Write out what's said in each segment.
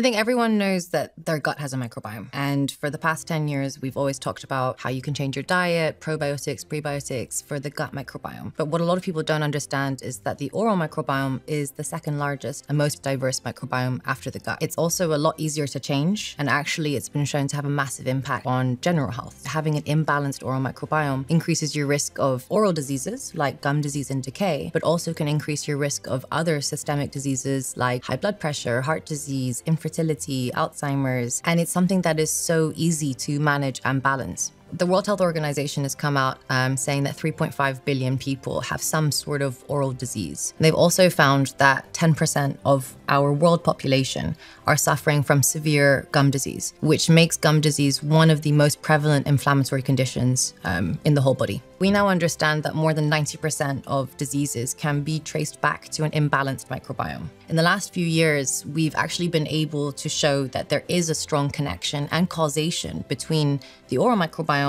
I think everyone knows that their gut has a microbiome. And for the past 10 years, we've always talked about how you can change your diet, probiotics, prebiotics for the gut microbiome. But what a lot of people don't understand is that the oral microbiome is the second largest and most diverse microbiome after the gut. It's also a lot easier to change. And actually, it's been shown to have a massive impact on general health. Having an imbalanced oral microbiome increases your risk of oral diseases like gum disease and decay, but also can increase your risk of other systemic diseases like high blood pressure, heart disease, infertility infertility, Alzheimer's, and it's something that is so easy to manage and balance. The World Health Organization has come out um, saying that 3.5 billion people have some sort of oral disease. They've also found that 10% of our world population are suffering from severe gum disease, which makes gum disease one of the most prevalent inflammatory conditions um, in the whole body. We now understand that more than 90% of diseases can be traced back to an imbalanced microbiome. In the last few years, we've actually been able to show that there is a strong connection and causation between the oral microbiome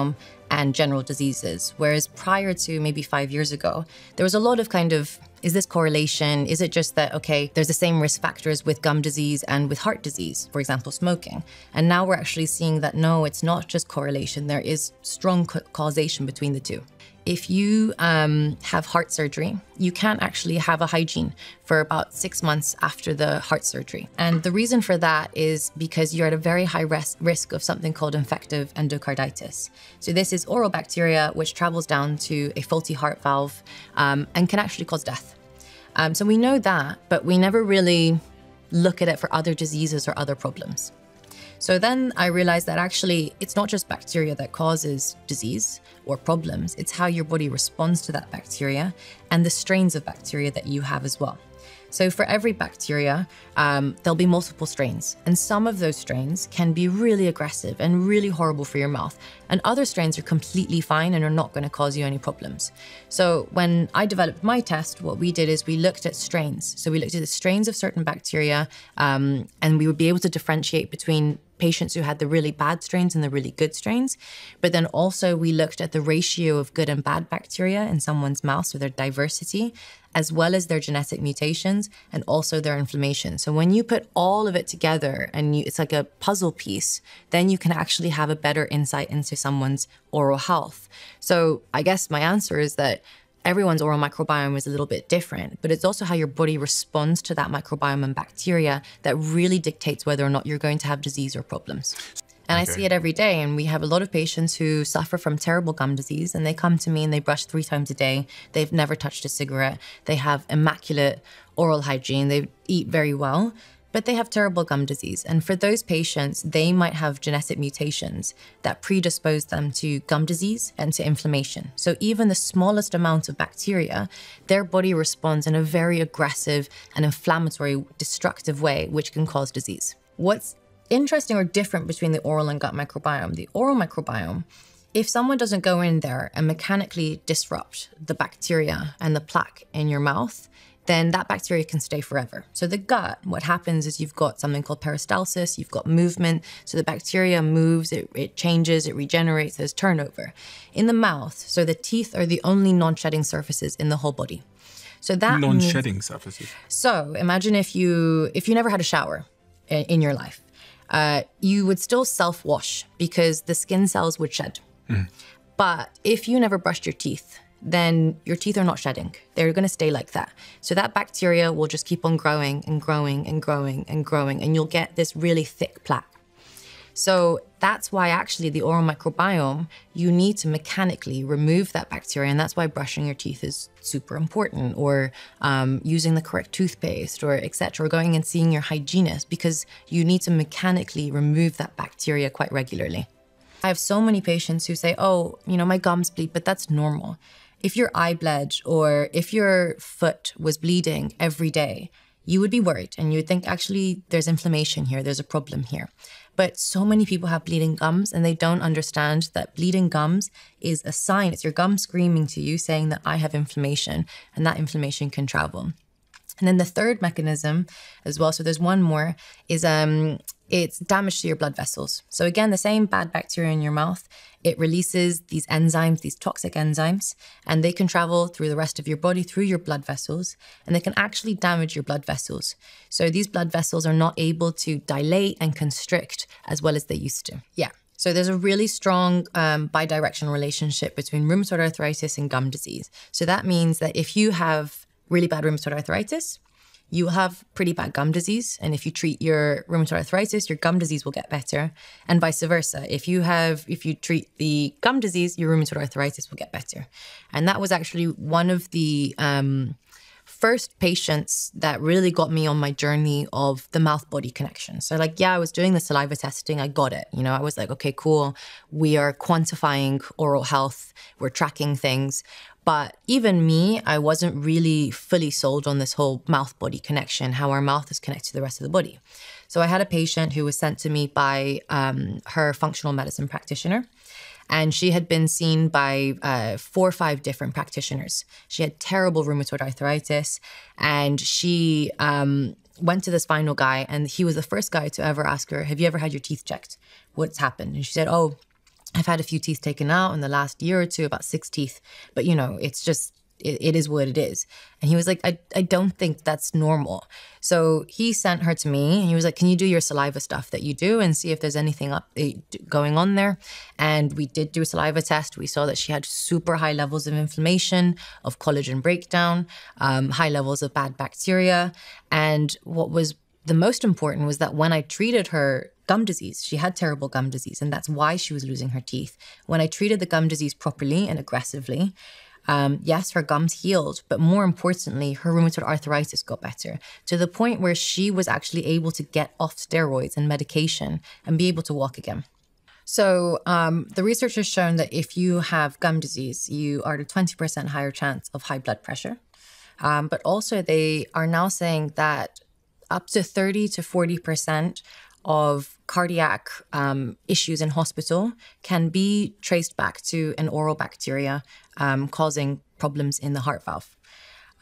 and general diseases. Whereas prior to maybe five years ago, there was a lot of kind of is this correlation? Is it just that, okay, there's the same risk factors with gum disease and with heart disease, for example, smoking? And now we're actually seeing that no, it's not just correlation, there is strong causation between the two if you um, have heart surgery, you can't actually have a hygiene for about six months after the heart surgery. And the reason for that is because you're at a very high res- risk of something called infective endocarditis. So, this is oral bacteria which travels down to a faulty heart valve um, and can actually cause death. Um, so, we know that, but we never really look at it for other diseases or other problems. So then I realized that actually it's not just bacteria that causes disease or problems, it's how your body responds to that bacteria and the strains of bacteria that you have as well. So for every bacteria, um, there'll be multiple strains, and some of those strains can be really aggressive and really horrible for your mouth, and other strains are completely fine and are not going to cause you any problems. So when I developed my test, what we did is we looked at strains. So we looked at the strains of certain bacteria, um, and we would be able to differentiate between patients who had the really bad strains and the really good strains. But then also we looked at the ratio of good and bad bacteria in someone's mouth, so their diversity, as well as their genetic mutations and also their inflammation. So when you put all of it together and you, it's like a puzzle piece, then you can actually have a better insight into someone's oral health. So I guess my answer is that everyone's oral microbiome is a little bit different, but it's also how your body responds to that microbiome and bacteria that really dictates whether or not you're going to have disease or problems. And okay. I see it every day. And we have a lot of patients who suffer from terrible gum disease and they come to me and they brush three times a day. They've never touched a cigarette. They have immaculate oral hygiene. They eat very well but they have terrible gum disease. And for those patients, they might have genetic mutations that predispose them to gum disease and to inflammation. So even the smallest amount of bacteria, their body responds in a very aggressive and inflammatory, destructive way, which can cause disease. What's interesting or different between the oral and gut microbiome? The oral microbiome if someone doesn't go in there and mechanically disrupt the bacteria and the plaque in your mouth, then that bacteria can stay forever. So the gut, what happens is you've got something called peristalsis, you've got movement. So the bacteria moves, it, it changes, it regenerates, there's turnover. In the mouth, so the teeth are the only non-shedding surfaces in the whole body. So that non-shedding means, surfaces. So imagine if you if you never had a shower in, in your life, uh, you would still self-wash because the skin cells would shed. Mm. But if you never brushed your teeth, then your teeth are not shedding. They're going to stay like that. So that bacteria will just keep on growing and growing and growing and growing, and you'll get this really thick plaque. So that's why actually the oral microbiome, you need to mechanically remove that bacteria. And that's why brushing your teeth is super important or um, using the correct toothpaste or etc. or going and seeing your hygienist because you need to mechanically remove that bacteria quite regularly. I have so many patients who say, oh, you know, my gums bleed, but that's normal if your eye bled or if your foot was bleeding every day, you would be worried and you would think, actually, there's inflammation here, there's a problem here. But so many people have bleeding gums and they don't understand that bleeding gums is a sign. It's your gum screaming to you saying that I have inflammation and that inflammation can travel. And then the third mechanism as well, so there's one more, is um, it's damage to your blood vessels. So, again, the same bad bacteria in your mouth, it releases these enzymes, these toxic enzymes, and they can travel through the rest of your body, through your blood vessels, and they can actually damage your blood vessels. So, these blood vessels are not able to dilate and constrict as well as they used to. Yeah. So there's a really strong um, bidirectional relationship between rheumatoid arthritis and gum disease. So that means that if you have really bad rheumatoid arthritis, you will have pretty bad gum disease. And if you treat your rheumatoid arthritis, your gum disease will get better. And vice versa. If you have, if you treat the gum disease, your rheumatoid arthritis will get better. And that was actually one of the um, first patients that really got me on my journey of the mouth body connection. So, like, yeah, I was doing the saliva testing, I got it. You know, I was like, okay, cool. We are quantifying oral health, we're tracking things. But even me, I wasn't really fully sold on this whole mouth body connection, how our mouth is connected to the rest of the body. So I had a patient who was sent to me by um, her functional medicine practitioner. And she had been seen by uh, four or five different practitioners. She had terrible rheumatoid arthritis, and she um, went to this final guy, and he was the first guy to ever ask her, Have you ever had your teeth checked? What's happened? And she said, Oh, I've had a few teeth taken out in the last year or two, about six teeth. But you know, it's just it, it is what it is. And he was like, I, I don't think that's normal. So he sent her to me and he was like, Can you do your saliva stuff that you do and see if there's anything up eh, going on there? And we did do a saliva test. We saw that she had super high levels of inflammation, of collagen breakdown, um, high levels of bad bacteria. And what was the most important was that when I treated her gum disease, she had terrible gum disease, and that's why she was losing her teeth. When I treated the gum disease properly and aggressively, um, yes, her gums healed, but more importantly, her rheumatoid arthritis got better to the point where she was actually able to get off steroids and medication and be able to walk again. So, um, the research has shown that if you have gum disease, you are at a 20% higher chance of high blood pressure. Um, but also, they are now saying that up to 30 to 40% of cardiac um, issues in hospital can be traced back to an oral bacteria um, causing problems in the heart valve.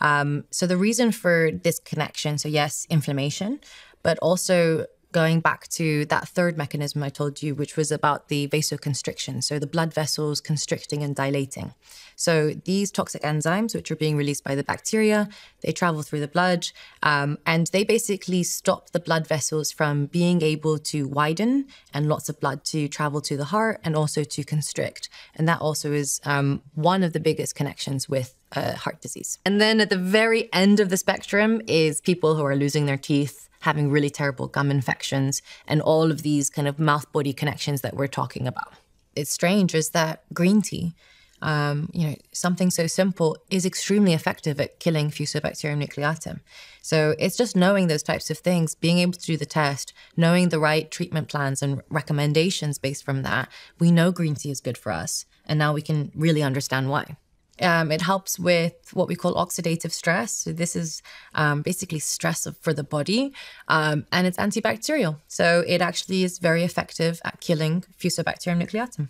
Um, so, the reason for this connection so, yes, inflammation, but also going back to that third mechanism I told you, which was about the vasoconstriction, so the blood vessels constricting and dilating. So these toxic enzymes, which are being released by the bacteria, they travel through the blood, um, and they basically stop the blood vessels from being able to widen and lots of blood to travel to the heart and also to constrict. And that also is um, one of the biggest connections with uh, heart disease. And then at the very end of the spectrum is people who are losing their teeth having really terrible gum infections, and all of these kind of mouth body connections that we're talking about. It's strange is that green tea, um, you know, something so simple is extremely effective at killing Fusobacterium nucleatum. So it's just knowing those types of things, being able to do the test, knowing the right treatment plans and recommendations based from that. We know green tea is good for us, and now we can really understand why. Um, it helps with what we call oxidative stress. So this is um, basically stress for the body, um, and it's antibacterial. So it actually is very effective at killing Fusobacterium nucleatum.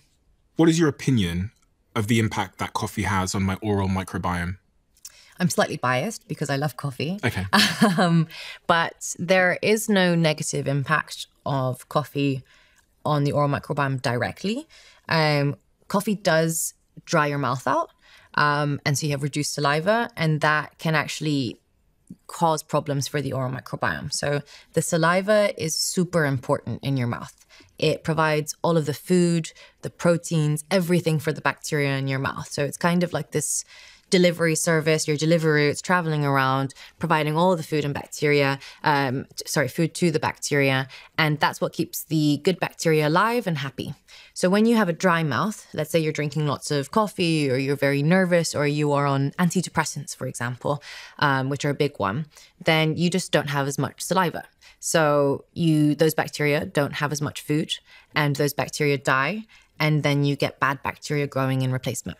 What is your opinion of the impact that coffee has on my oral microbiome? I'm slightly biased because I love coffee. Okay. Um, but there is no negative impact of coffee on the oral microbiome directly. Um, coffee does dry your mouth out. Um, and so you have reduced saliva, and that can actually cause problems for the oral microbiome. So the saliva is super important in your mouth. It provides all of the food, the proteins, everything for the bacteria in your mouth. So it's kind of like this delivery service, your delivery it's traveling around, providing all the food and bacteria, um, sorry, food to the bacteria. And that's what keeps the good bacteria alive and happy. So when you have a dry mouth, let's say you're drinking lots of coffee or you're very nervous or you are on antidepressants, for example, um, which are a big one, then you just don't have as much saliva. So you those bacteria don't have as much food and those bacteria die and then you get bad bacteria growing in replacement.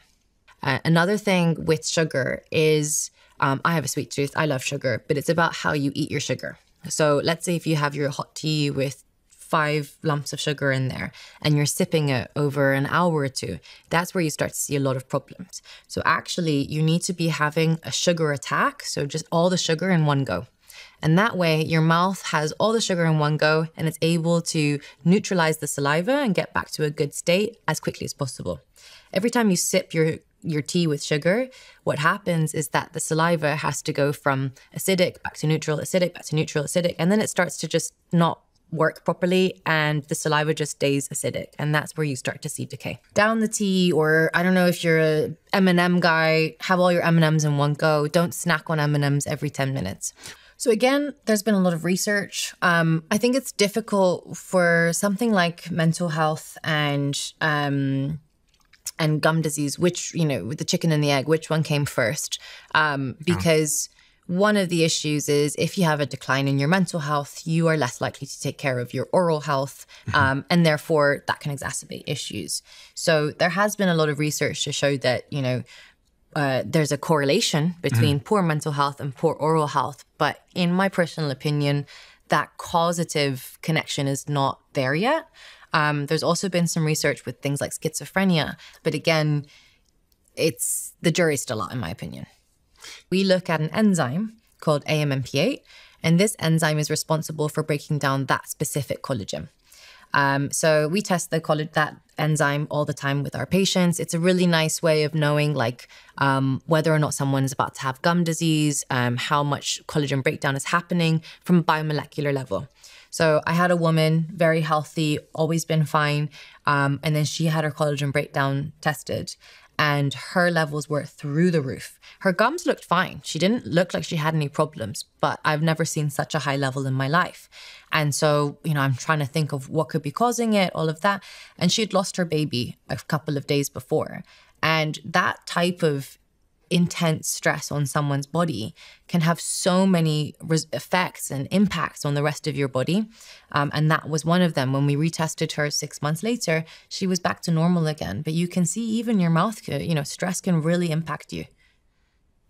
Uh, another thing with sugar is um, I have a sweet tooth. I love sugar, but it's about how you eat your sugar. So let's say if you have your hot tea with five lumps of sugar in there and you're sipping it over an hour or two, that's where you start to see a lot of problems. So actually, you need to be having a sugar attack. So just all the sugar in one go. And that way, your mouth has all the sugar in one go and it's able to neutralize the saliva and get back to a good state as quickly as possible. Every time you sip your your tea with sugar, what happens is that the saliva has to go from acidic back to neutral, acidic back to neutral, acidic, and then it starts to just not work properly and the saliva just stays acidic and that's where you start to see decay. Down the tea or i don't know if you're a m&m guy have all your m&ms in one go. Don't snack on m&ms every 10 minutes. So again there's been a lot of research. Um, i think it's difficult for something like mental health and um, and gum disease which you know with the chicken and the egg which one came first um, because one of the issues is if you have a decline in your mental health, you are less likely to take care of your oral health, mm-hmm. um, and therefore that can exacerbate issues. So there has been a lot of research to show that you know uh, there's a correlation between mm-hmm. poor mental health and poor oral health, but in my personal opinion, that causative connection is not there yet. Um, there's also been some research with things like schizophrenia, but again, it's the jury's still out, in my opinion we look at an enzyme called AMMP8, and this enzyme is responsible for breaking down that specific collagen. Um, so we test the collagen that enzyme all the time with our patients. It's a really nice way of knowing like um, whether or not someone is about to have gum disease, um, how much collagen breakdown is happening from a biomolecular level. So I had a woman, very healthy, always been fine, um, and then she had her collagen breakdown tested, and her levels were through the roof. Her gums looked fine. She didn't look like she had any problems, but I've never seen such a high level in my life. And so, you know, I'm trying to think of what could be causing it, all of that. And she had lost her baby a couple of days before. And that type of intense stress on someone's body can have so many res- effects and impacts on the rest of your body. Um, and that was one of them. When we retested her six months later, she was back to normal again. But you can see even your mouth, you know, stress can really impact you.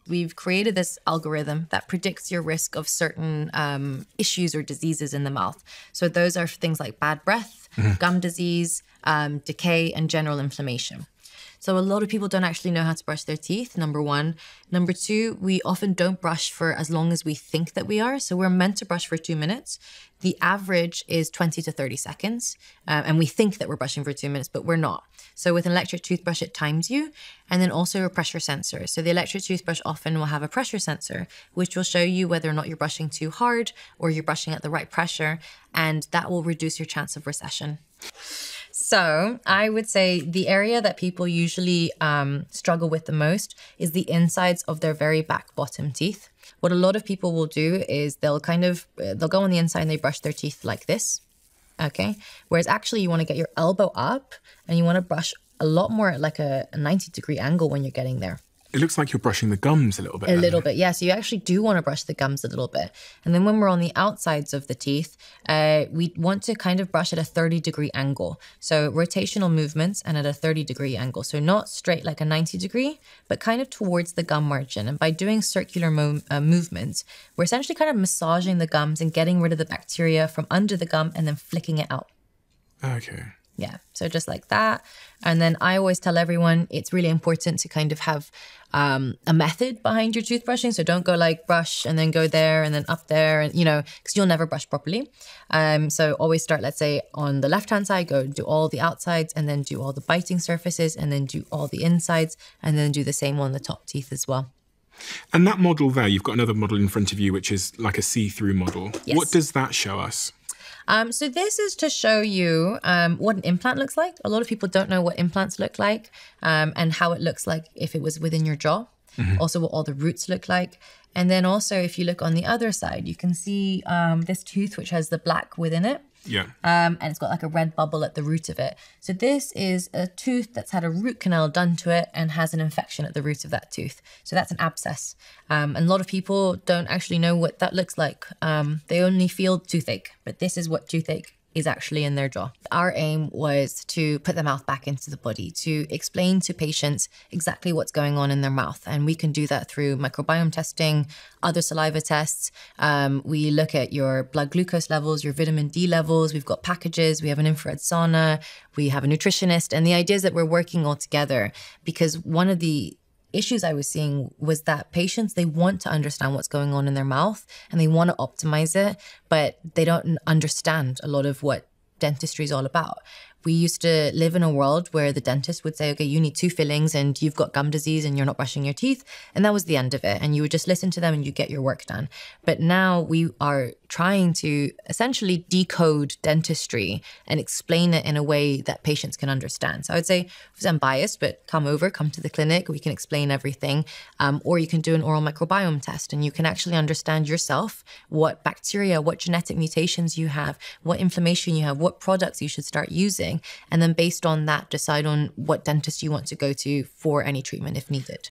We've created this algorithm that predicts your risk of certain um, issues or diseases in the mouth. So those are things like bad breath, mm-hmm. gum disease, um, decay, and general inflammation. So a lot of people don't actually know how to brush their teeth, number one. Number two, we often don't brush for as long as we think that we are. So we're meant to brush for two minutes. The average is 20 to 30 seconds. Uh, and we think that we're brushing for two minutes, but we're not. So with an electric toothbrush, it times you. And then also a pressure sensor. So the electric toothbrush often will have a pressure sensor, which will show you whether or not you're brushing too hard or you're brushing at the right pressure. And that will reduce your chance of recession. So I would say the area that people usually um, struggle with the most is the insides of their very back bottom teeth. What a lot of people will do is they'll kind of they'll go on the inside and they brush their teeth like this. Okay. Whereas actually you want to get your elbow up and you want to brush a lot more at like a, a 90 degree angle when you're getting there. It looks like you're brushing the gums a little bit. A little bit, yeah. So you actually do want to brush the gums a little bit. And then when we're on the outsides of the teeth, uh, we want to kind of brush at a 30 degree angle. So rotational movements and at a 30 degree angle. So not straight like a 90 degree, but kind of towards the gum margin. And by doing circular mo- uh, movements, we're essentially kind of massaging the gums and getting rid of the bacteria from under the gum and then flicking it out. Okay. Yeah. So just like that. And then I always tell everyone it's really important to kind of have um, a method behind your toothbrushing. So don't go like brush and then go there and then up there and, you know, because you'll never brush properly. Um, so always start, let's say, on the left hand side, go do all the outsides and then do all the biting surfaces and then do all the insides and then do the same on the top teeth as well. And that model there, you've got another model in front of you, which is like a see through model. Yes. What does that show us? Um, so this is to show you um, what an implant looks like. A lot of people don't know what implants look like um, and how it looks like if it was within your jaw. Mm-hmm. Also, what all the roots look like. And then also, if you look on the other side, you can see um, this tooth which has the black within it. Yeah. Um, and it's got like a red bubble at the root of it. So this is a tooth that's had a root canal done to it and has an infection at the root of that tooth. So that's an abscess. Um, and a lot of people don't actually know what that looks like. Um, they only feel toothache, but this is what toothache is actually in their jaw. Our aim was to put the mouth back into the body, to explain to patients exactly what's going on in their mouth. And we can do that through microbiome testing, other saliva tests. Um, we look at your blood glucose levels, your vitamin D levels. We've got packages, we have an infrared sauna, we have a nutritionist. And the idea is that we're working all together because one of the issues I was seeing was that patients they want to understand what's going on in their mouth and they want to optimize it, but they don't understand a lot of what dentistry is all about. We used to live in a world where the dentist would say, okay, you need two fillings and you've got gum disease and you're not brushing your teeth. And that was the end of it. And you would just listen to them and you get your work done. But now we are trying to essentially decode dentistry and explain it in a way that patients can understand. So I would say, I'm biased, but come over, come to the clinic, we can explain everything. Um, or you can do an oral microbiome test and you can actually understand yourself what bacteria, what genetic mutations you have, what inflammation you have, what products you should start using and then based on that, decide on what dentist you want to go to for any treatment if needed.